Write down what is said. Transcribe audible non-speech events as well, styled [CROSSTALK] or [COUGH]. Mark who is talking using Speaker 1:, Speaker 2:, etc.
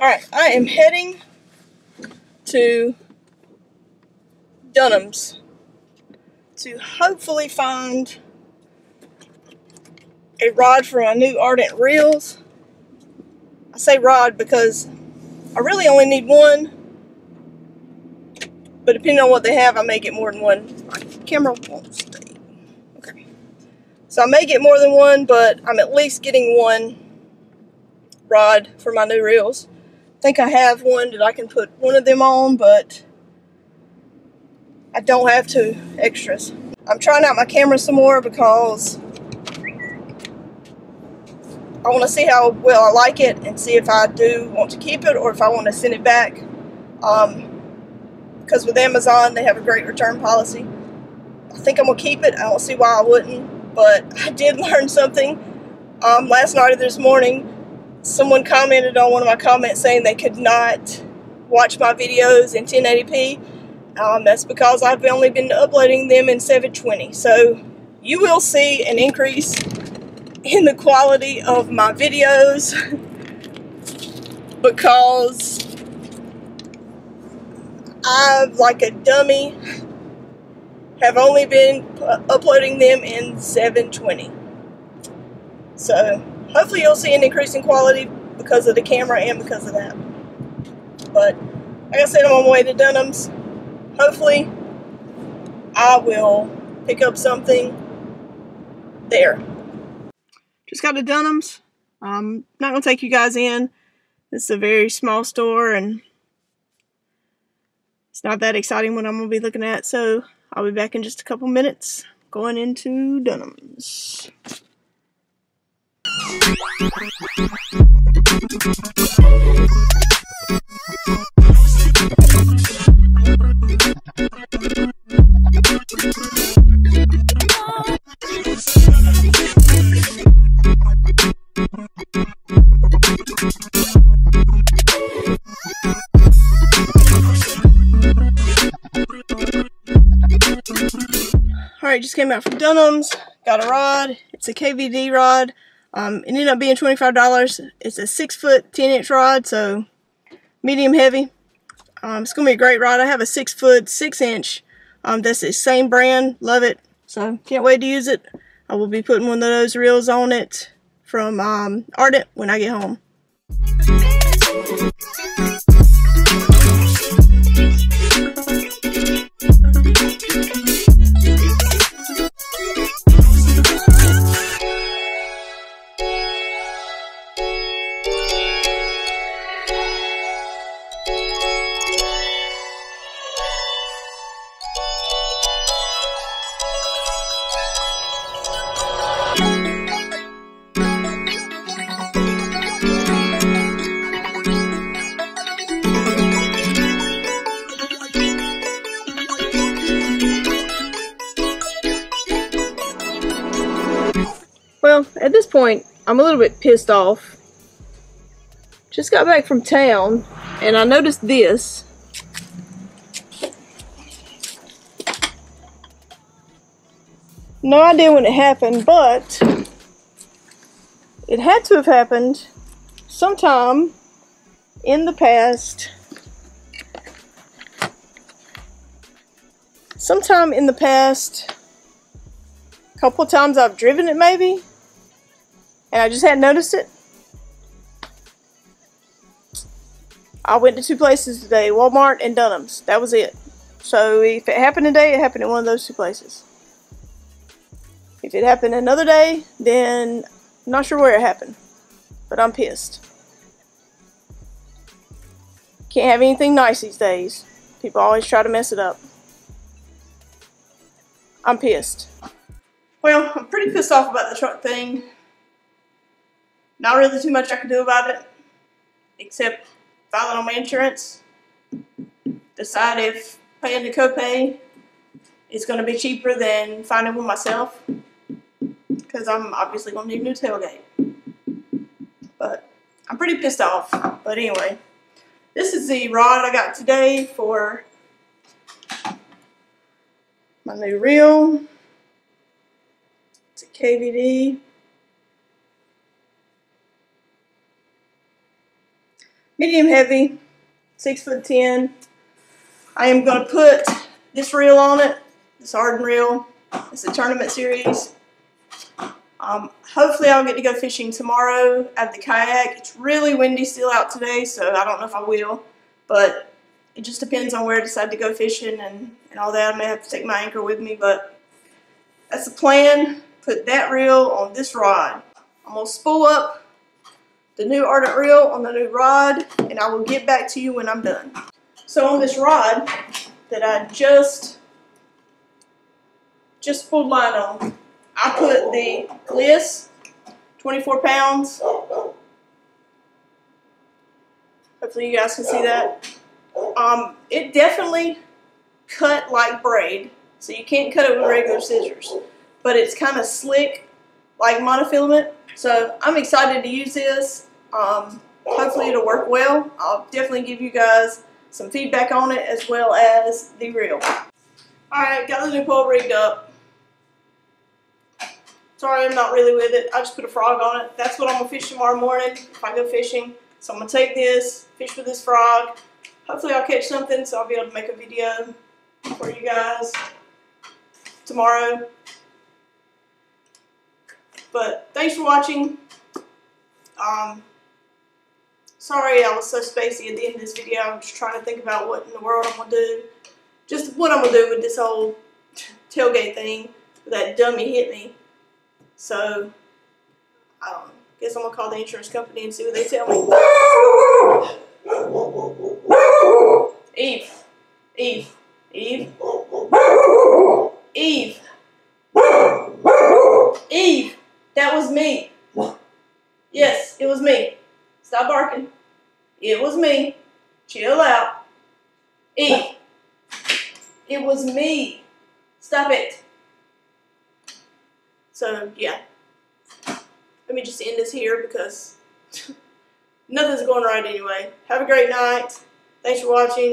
Speaker 1: Alright, I am heading to Dunham's to hopefully find a rod for my new Ardent Reels. I say rod because I really only need one, but depending on what they have, I may get more than one. My camera won't stay. Okay. So I may get more than one, but I'm at least getting one rod for my new reels. Think I have one that I can put one of them on, but I don't have two extras. I'm trying out my camera some more because I want to see how well I like it and see if I do want to keep it or if I want to send it back. Um, because with Amazon, they have a great return policy. I think I'm going to keep it. I don't see why I wouldn't, but [LAUGHS] I did learn something um, last night or this morning. Someone commented on one of my comments saying they could not watch my videos in 1080p. Um, that's because I've only been uploading them in 720. So you will see an increase in the quality of my videos [LAUGHS] because I, like a dummy, have only been uploading them in 720. So hopefully you'll see an increase in quality because of the camera and because of that. But like I said, I'm on my way to Dunham's. Hopefully I will pick up something there. Just got to Dunham's. I'm not going to take you guys in. It's a very small store and it's not that exciting what I'm going to be looking at. So I'll be back in just a couple minutes going into Dunham's. Alright, just came out from Dunham's. Got a rod. It's a KVD rod. Um, it ended up being $25. It's a 6 foot 10 inch rod, so medium heavy. Um, it's going to be a great rod. I have a 6 foot 6 inch. Um, that's the same brand. Love it. So can't wait to use it. I will be putting one of those reels on it from um, Ardent when I get home. Well, at this point, I'm a little bit pissed off. Just got back from town, and I noticed this. No idea when it happened, but it had to have happened sometime in the past. Sometime in the past couple times I've driven it maybe and I just hadn't noticed it. I went to two places today, Walmart and Dunham's. That was it. So if it happened today, it happened in one of those two places. If it happened another day, then I'm not sure where it happened. But I'm pissed. Can't have anything nice these days. People always try to mess it up. I'm pissed. Well, I'm pretty pissed off about the truck thing. Not really too much I can do about it, except file it on my insurance. Decide if paying the copay is going to be cheaper than finding one myself. Because I'm obviously going to need a new tailgate. But I'm pretty pissed off. But anyway, this is the rod I got today for my new reel. It's a KVD. Medium heavy, six foot ten. I am going to put this reel on it, this Ardent reel. It's a tournament series. Um, hopefully I'll get to go fishing tomorrow at the kayak. It's really windy still out today, so I don't know if I will. But it just depends on where I decide to go fishing and, and all that. I may have to take my anchor with me, but that's the plan. Put that reel on this rod. I'm going to spool up the new Ardent reel on the new rod, and I will get back to you when I'm done. So on this rod that I just just pulled line on, I put the Gliss 24 pounds. Hopefully you guys can see that. Um, it definitely cut like braid, so you can't cut it with regular scissors. But it's kind of slick like monofilament, so I'm excited to use this. Um, hopefully it'll work well. I'll definitely give you guys some feedback on it as well as the reel. Alright, got the new pole rigged up. Sorry, I'm not really with it. I just put a frog on it. That's what I'm going to fish tomorrow morning if I go fishing. So I'm going to take this, fish with this frog. Hopefully I'll catch something so I'll be able to make a video for you guys tomorrow. But thanks for watching. Um, sorry I was so spacey at the end of this video. I'm just trying to think about what in the world I'm going to do. Just what I'm going to do with this whole [LAUGHS] tailgate thing. That dummy hit me. So, I don't know. Guess I'm going to call the insurance company and see what they tell me. [LAUGHS] Eve. Eve. Eve. Eve. Eve. That was me. Yes, it was me. Stop barking. It was me. Chill out. Eve. It was me. Stop it. So, yeah. Let me just end this here because [LAUGHS] nothing's going right anyway. Have a great night. Thanks for watching.